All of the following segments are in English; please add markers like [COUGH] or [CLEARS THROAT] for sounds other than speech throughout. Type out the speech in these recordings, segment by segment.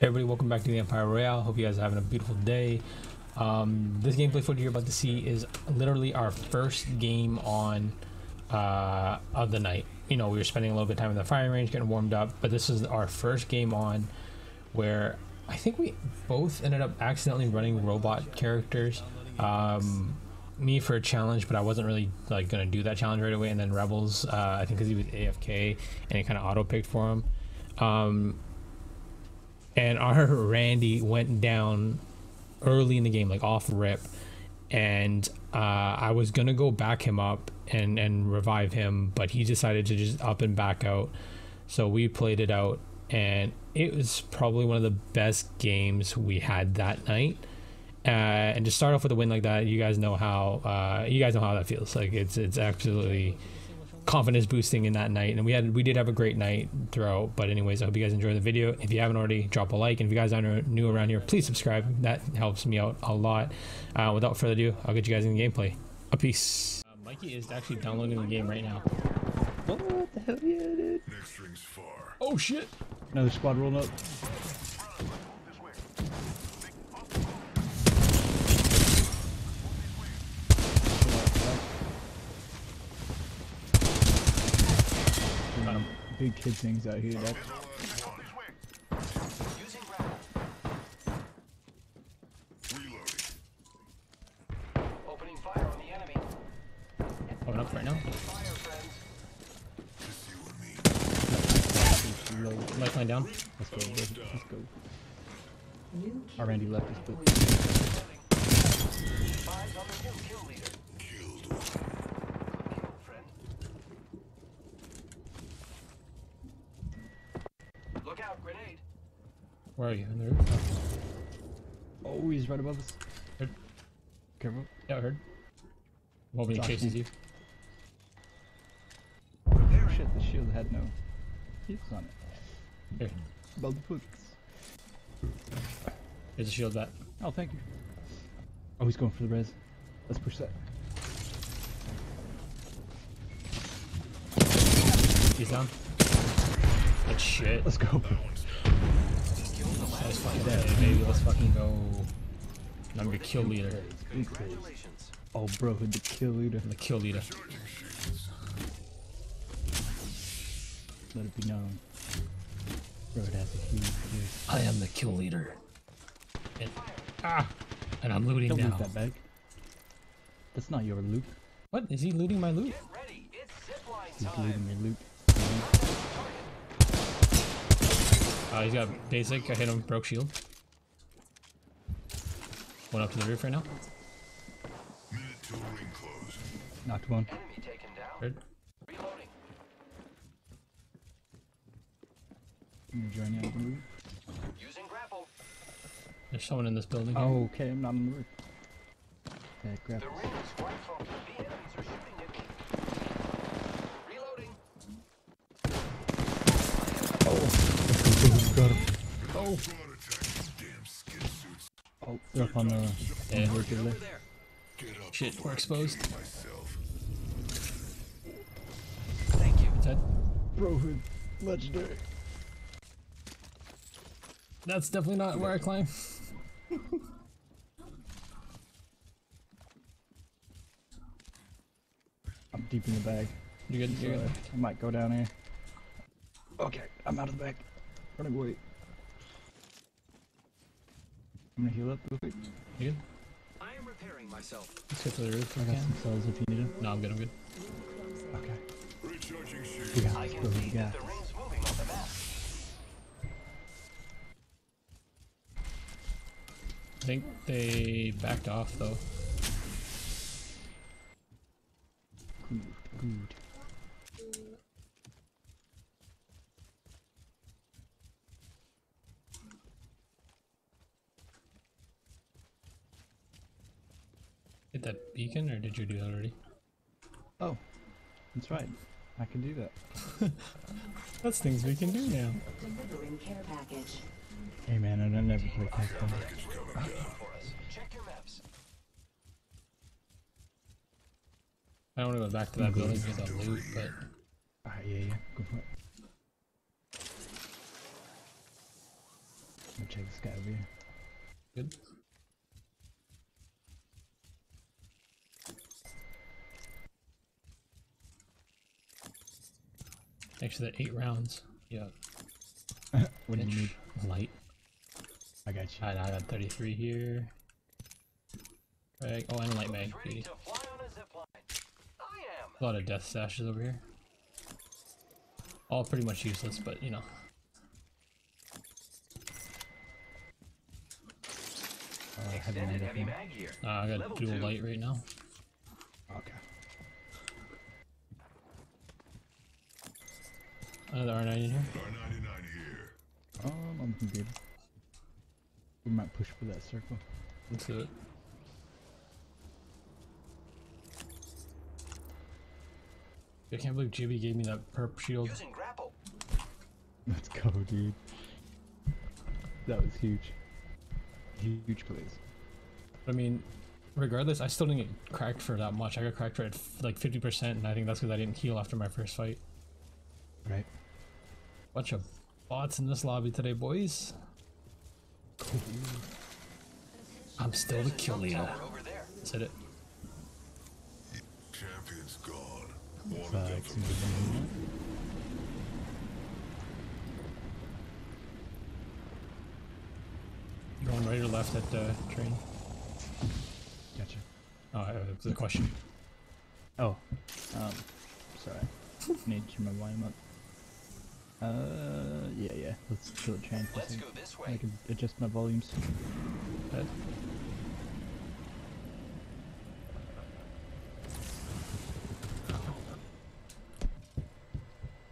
everybody, welcome back to the Empire Royale. Hope you guys are having a beautiful day. Um, this gameplay footage you're about to see is literally our first game on uh, of the night. You know, we were spending a little bit of time in the firing range, getting warmed up, but this is our first game on where I think we both ended up accidentally running robot characters. Um, me for a challenge, but I wasn't really like gonna do that challenge right away. And then Rebels, uh, I think because he was AFK and it kind of auto picked for him. Um, and our Randy went down early in the game, like off rip, and uh, I was gonna go back him up and and revive him, but he decided to just up and back out. So we played it out, and it was probably one of the best games we had that night. Uh, and to start off with a win like that, you guys know how uh, you guys know how that feels. Like it's it's absolutely confidence boosting in that night. And we had we did have a great night throughout. But anyways i hope you guys enjoy the video. If you haven't already drop a like. And if you guys are new around here please subscribe. That helps me out a lot. Uh, without further ado i'll get you guys in the gameplay. A peace. Uh, mikey is actually downloading the game right now. What the hell? Yeah dude. Oh shit. Another squad rolling up big kid things out here. That's Opening fire on the enemy. Going up right now. Lifeline down. Let's go, let's go. Our Randy left us, but. Where are you? On the roof? Oh. oh, he's right above us. Heard. Careful. Yeah, I heard. Well, when he chases you. Oh, shit, the shield had no hits on it. Here. About the puts. Here's a shield bat. Oh, thank you. Oh, he's going for the res. Let's push that. He's down. Good shit. Let's go. Let's fucking day, baby. Let's fucking go. I'm your kill leader. Oh, bro, the kill leader. I'm the kill leader. Let it be known. Bro, it has a huge dude. I am the kill leader. And, ah! And I'm looting Don't now. loot that bag. That's not your loot. What? Is he looting my loot? He's looting your loot. Uh, he's got basic. I hit him. Broke shield. One up to the roof right now. Knocked one. Heard. Join out the roof. There's someone in this building. Oh, okay, I'm not on the roof. Okay, grab Oh, Oh. Oh, they're up on the Yeah. roof there. Shit, we're exposed. Thank you. Dead. Brohood, legendary. That's definitely not where I climb. I'm deep in the bag. You good? You good? Uh, I might go down here. Okay, I'm out of the bag. Running away. I'm gonna heal up real quick. You good? I am repairing myself. Let's get to the roof. I got some cells if you need them. No, I'm good. I'm good. Okay. Yeah, let's go. Yeah. I think they backed off though. Good, good. Hit that beacon, or did you do that already? Oh, that's right. I can do that. [LAUGHS] That's things we can do now. Hey man, I don't never play Capcom. Check your maps. I don't want to go back to that building get the loot, but Alright, yeah, yeah. Go for it. I'll check this guy over here. Good. Thanks for the eight rounds. Yeah. What do you need? Light. I got you. I, I got 33 here. Right. Oh, and a light mag. Beauty. to fly on a. I am. A lot of death stashes over here. All pretty much useless, but you know. Uh, heavy Extended mag up heavy mag here. Uh, I got Level dual two. light right now. Okay. Another R9 in here. Um, I'm good. We might push for that circle. Let's do it. I can't believe JB gave me that perp shield. Using grapple. Let's go, dude. That was huge. Huge plays. I mean, regardless, I still didn't get cracked for that much. I got cracked for at like 50%, and I think that's because I didn't heal after my first fight. Right. Bunch of bots in this lobby today, boys. I'm still the kill leader. Tower over there. Said it. Champion's gone. It's, uh, gonna be done. Going right or left at the train? Gotcha. Oh, uh, it's a question. Oh, um, sorry. Need to turn my volume up. Uh, yeah, yeah. Let's kill the train Let's go this I way. can adjust my volumes. Dead.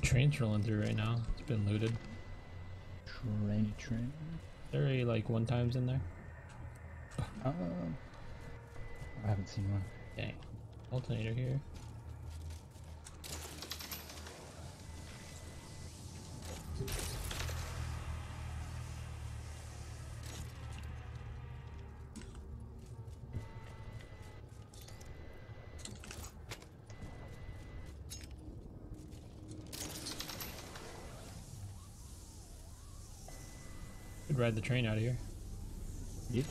Train's rolling through right now. It's been looted. Trainy train. There are like one times in there. Um, I haven't seen one. Dang. Alternator here. Could ride the train out of here. Yep.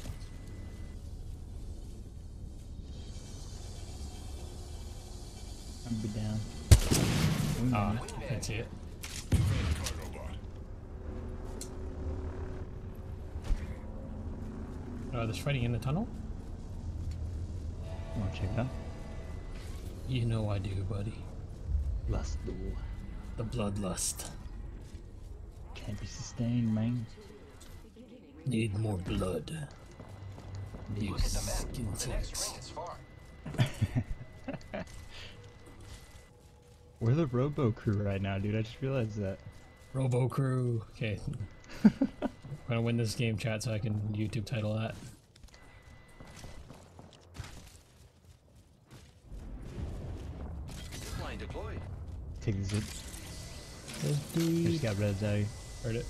I'm be down. Ooh, Ah, can't see it. Oh, there's fighting in the tunnel? Wanna check it out? You know I do, buddy. Lust door. The bloodlust. Can't be sustained, man. Need more blood. You Look at the map. skin The next sex. ring is far. We're the Robo crew right now, dude. I just realized that. Robo Crew. Okay. [LAUGHS] I'm gonna win this game, chat, so I can YouTube title that. Line deployed. Take the zip. Let's do just got res out. Heard it.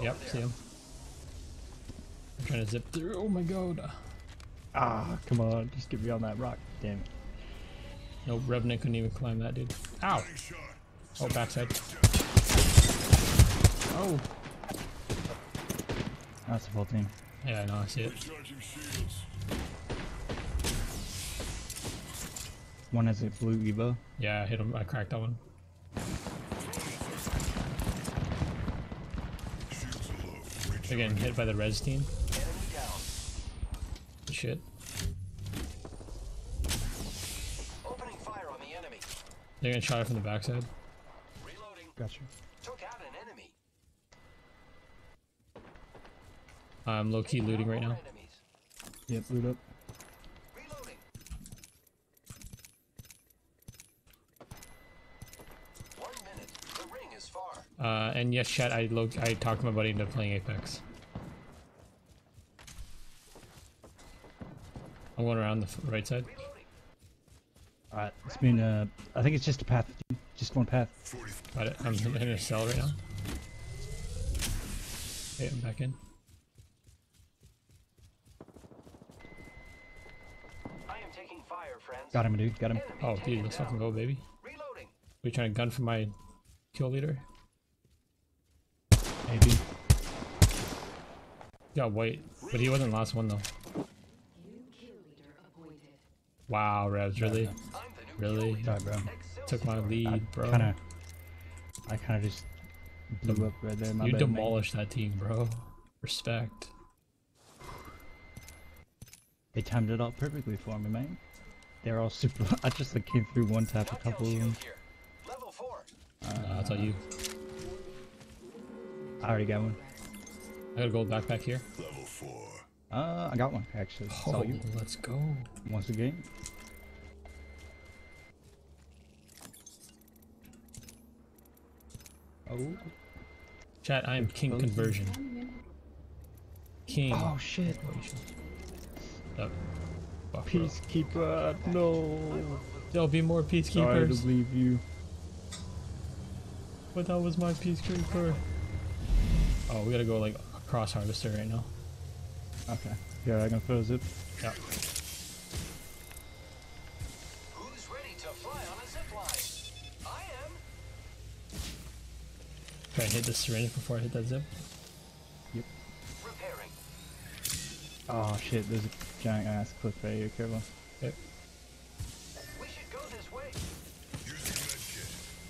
Enemy Yep, over see him. I'm trying to zip through. Oh my god. Ah, come on. Just get me on that rock. Damn it. No, Revenant couldn't even climb that, dude. Ow! Oh, backside. Oh! That's the full team. Yeah, I know, I see it. One has a blue Evo. Yeah, I hit him. I cracked that one. They're getting hit by the res team. Shit. Opening fire on the enemy. They're getting shot from the backside. Reloading. Gotcha. Took out an enemy. I'm low key looting right now. Yep, loot up. Reloading. One minute. The ring is far. Uh, and yes, chat, I lo- I talked to my buddy into playing Apex. I'm going around the right side. Alright, it's been, uh, I think it's just a path. Just one path. Got it. I'm in a cell right now. Okay, I'm back in. I am taking fire, friends. Got him, dude. Got him. Enemy Oh, dude, let's fucking go, baby. Reloading. We trying to gun for my kill leader? Maybe. Got white, but he wasn't the last one though. New kill leader. Wow, Revs, really, I'm the new really Sorry, bro. took my I lead, bro. kind of, I kind of just blew up right there. My You demolished that team, bro. Respect. They timed it out perfectly for me, man. They're all super. [LAUGHS] I just like came through one tap, a couple of them. shield here. Level four. Nah, that's all you. I already got one. I got a gold backpack here. Level four. Uh, I got one actually. Oh, you let's go. once again. Oh. Chat, I am king conversion. King. Oh shit. Up. Fuck, bro. Peacekeeper, no. There'll be more peacekeepers. Sorry peacekeepers. to leave you. But that was my peacekeeper. Oh, we gotta go like across harvester right now. Okay. Yeah, I can throw a zip. Yeah. Who's ready to fly on a zip line? I am. Try and hit the syringe before I hit that zip. Yep. Repairing. Oh shit, there's a giant ass cliff right here, careful. Okay. We should go this way.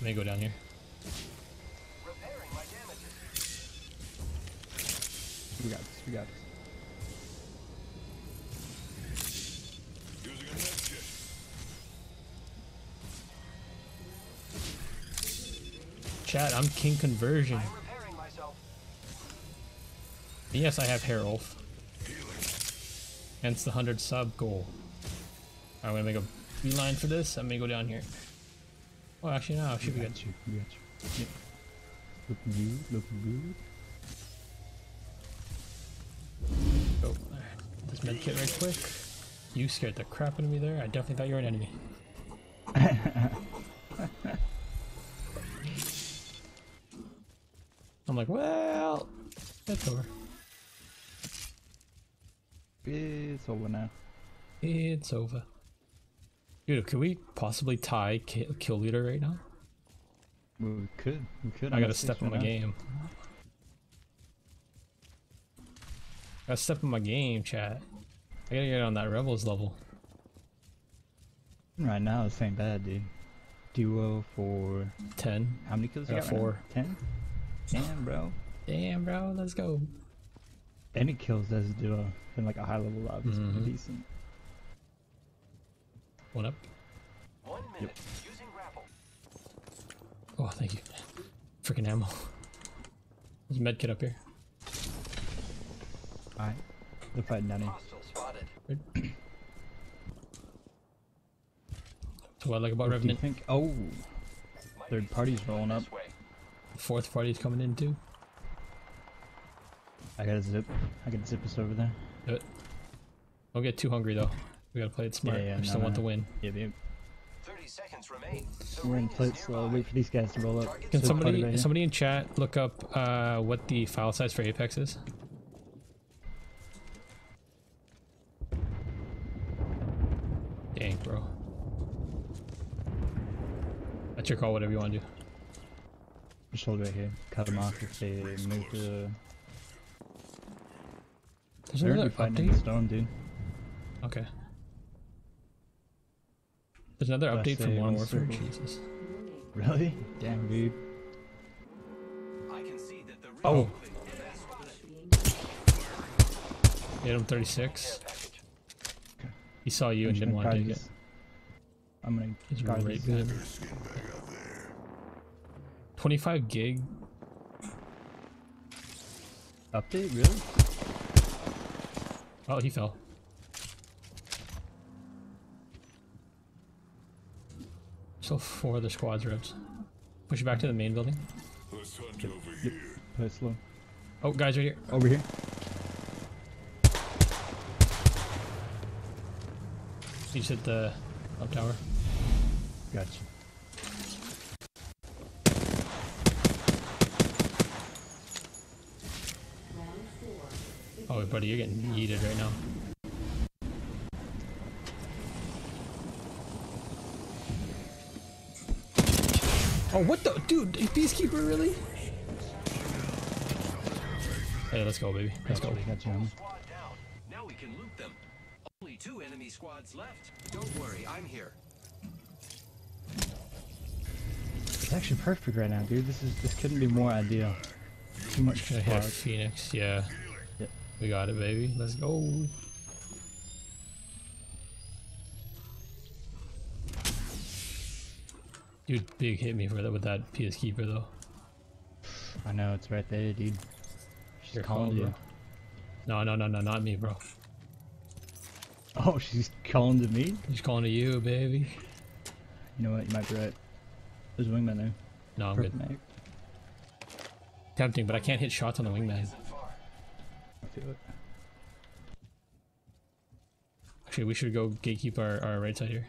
Let me go down here. We got this, we got this. Chat, I'm king conversion. I'm. Yes, I have hair wolf. Hence the 100 sub goal. I'm gonna make a beeline for this. I'm gonna go down here. Oh, actually, no, I should be we good. you, we got you. Yep. Looking good, looking good. This med kit right quick. You scared the crap out of me there. I definitely thought you were an enemy. [LAUGHS] I'm like, well, that's over. It's over now. It's over. Dude, could we possibly tie kill leader right now? We could, we could. I gotta step my right game. Gotta step in my game, chat. I gotta get on that rebels level. Right now, this ain't bad, dude. Duo for 10. how many kills you Uh, got? right. Ten. Damn, bro. Damn, bro, let's go. Any kills as a duo in like a high level lobby is Mhm. pretty decent. One up. One minute. Using grapple. Oh, thank you. Freaking ammo. There's a med kit up here. Alright. They're fighting down here. Spotted. [CLEARS THROAT] So what I like about What do Revenant, think? Oh, Third party's rolling up. fourth party's coming in too. I got a zip. I can zip us over there. Do it. Don't get too hungry though. We gotta play it smart. yeah, we no, still want no. to win. Yeah, yep. 30 seconds remain. The We're ring gonna is play slow. Wait for these guys to roll up. Can Third party somebody right somebody in chat look up uh, what the file size for Apex is? Dang, bro. That's your call. Whatever you want to do. Just hold right here. Cut them off if they move to. There's They're another already fighting the update. storm, dude. Okay. There's another Last update for save Modern on Warfare. circle. Jesus. Really? Damn, dude. I can see that the Oh. is Hit him 36. Care package. He saw you I'm and didn't want to take it. I'm gonna He's guard right this. good. 25 gig. Update, really? Oh, he fell. Still four other squads revs. Push it back to the main building. Play it slow. Oh, guys right here. Over here. He just hit the uh, tower. Gotcha. Round four. Oh, buddy, you're getting yeeted right now. Oh, what the? Dude, Peacekeeper, really? Hey, let's go, baby. Let's go. We squads left. Don't worry, I'm here. It's actually perfect right now, dude. This is this couldn't be more ideal. Too much Gonna hit. Phoenix. Yeah. Yep. We got it, baby. Let's go. Dude, big hit me for that with that Peacekeeper though. I know it's right there, dude. She's Your calling you. No, no, no, no, not me, bro. [LAUGHS] Oh, she's calling to me. She's calling to you, baby. You know what? You might be right. There's a wingman there. No, I'm Perfect good. mate. Tempting, but I can't hit shots on the wingman. I feel it. Actually, we should go gatekeep our, our right side here.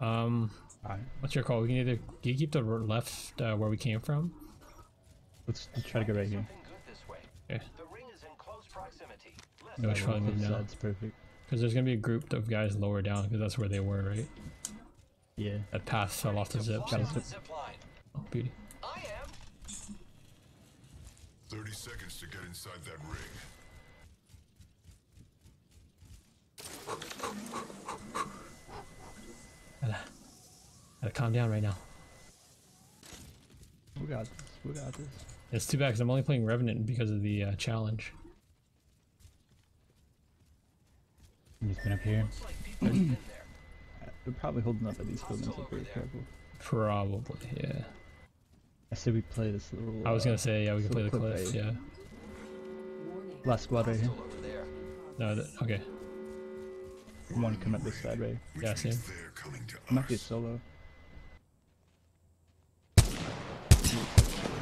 Um, Alright, what's your call? We can either gatekeep the left uh, where we came from. let's, let's try to go right here. Something good this way. Yeah. The ring is in close proximity. Let's No, we should Alright, probably move both now. perfect. Because there's gonna be a group of guys lower down, because that's where they were, right? Yeah. That path fell off the zip. fly So. on the zip. Oh, beauty. I am. 30 seconds to get inside that ring. Gotta calm down right now. We got this. We got this. It's too bad because I'm only playing Revenant because of the uh, challenge. I'm just been up here. [CLEARS THROAT] Looks like people have been there. We're probably holding up at these buildings up here. Careful. Probably, yeah. I said we play this little. I was uh, gonna say, yeah, we can play the little cliff, yeah. Last squad right here. Still over there. No, th- okay. One come up this side, right? Yeah, same. means they're coming to It might be solo.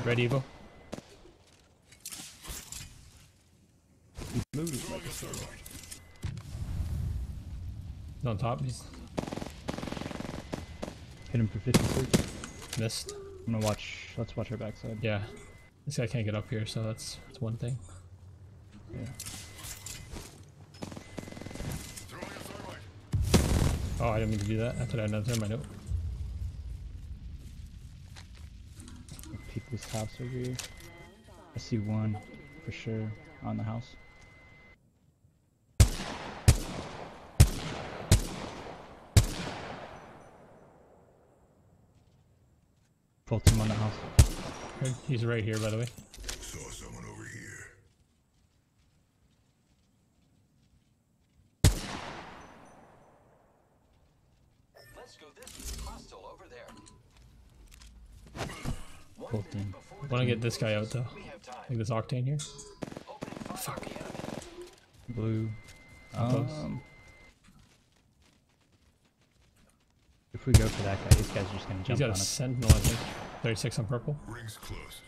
Red Evo. He's moved like a solo. He's on top. He's Hit him for 56. missed. I'm gonna watch. Let's watch our backside. Yeah. This guy can't get up here, so that's that's one thing. Yeah. Throwing a thermite. Oh, I didn't mean to do that. I thought I had another note. I'll peek this house over here. I see one for sure on the house. Full team on the house. He's right here, by the way. Saw someone over here. Let's go this way. Hostile over there. One Full minute team. Wanna get this guy out though. We have time. Like this Octane here. Opening fire on the enemy. Blue. Um, if we go for that guy, this guy's are just gonna He's jump got on a us. sentinel, I think. 36 on purple. Rings close.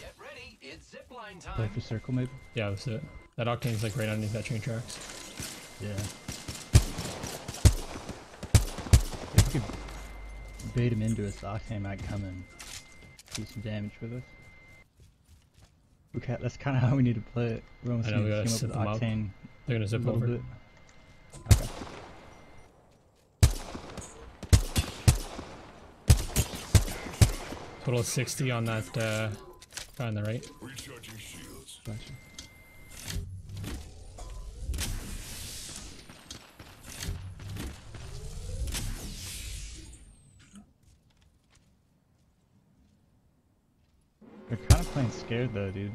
Get ready. It's zipline Play time. for circle, maybe. Yeah, that's it. That Octane's like right underneath that train tracks. Yeah. If we could bait him into us, Octane might come and do some damage with us. Okay, that's kind of how we need to play it. We almost I know, need to gotta team up with them up. Octane They're gonna zip over. bit. Okay. Total of 60 on that uh, guy on the right. recharging shields. Gotcha. They're kind of playing scared though, dude.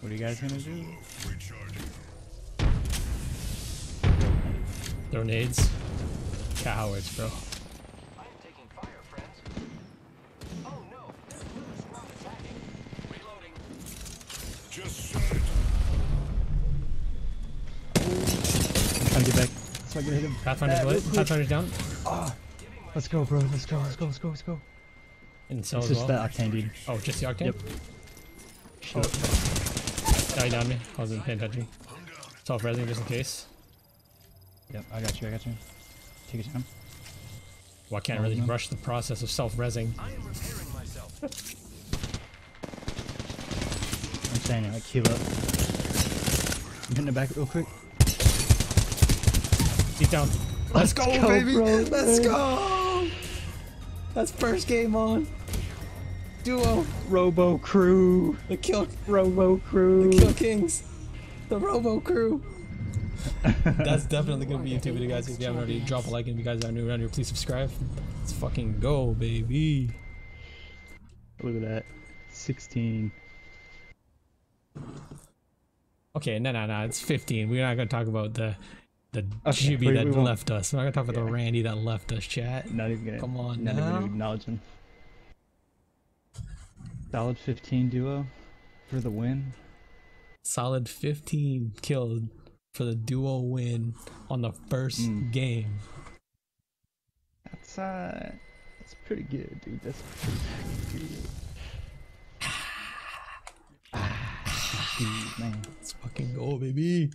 What are you guys gonna do? Trying to get back. So I can hit him. Pathfinder's Ah, lit. real quick. Pathfinder's down. Let's go, bro. Let's go. Let's go. Let's go. Let's go. And cell It's as just well. that octane, dude. Oh, just the Octane? Yep. Oh. Yeah, he downed me. I wasn't paying attention. I'm down. Self-resing just in case. Yep. I got you. I got you. Take your time. Well, I can't really no. rush the process of self-resing. I am repairing myself. [LAUGHS] I'm saying it. Like heal up. I'm hitting it back real quick. He's down. Let's, go, baby. bro. Let's go. That's first game on. Duo. Robo Crew. The kill. Robo Crew. The Kill Kings. The Robo Crew. [LAUGHS] That's definitely gonna be YouTube video, guys. If you haven't already, drop a like. And if you guys are new around here, please subscribe. Let's fucking go, baby. Look at that. 16. Okay, no, no, no. It's 15. We're not gonna talk about the the Okay, Jibby we- that we left us. We're not gonna talk about the Randy that left us. Chat. Not even gonna. Come on Not even now. gonna acknowledge him. Solid 15 duo for the win. Solid 15 killed for the duo win on the first mm. game. That's uh, that's pretty good, dude. That's pretty good. dude, [SIGHS] man. Let's fucking go, baby.